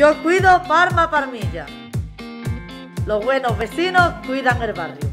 Yo cuido Parma Parmilla. Los buenos vecinos cuidan el barrio.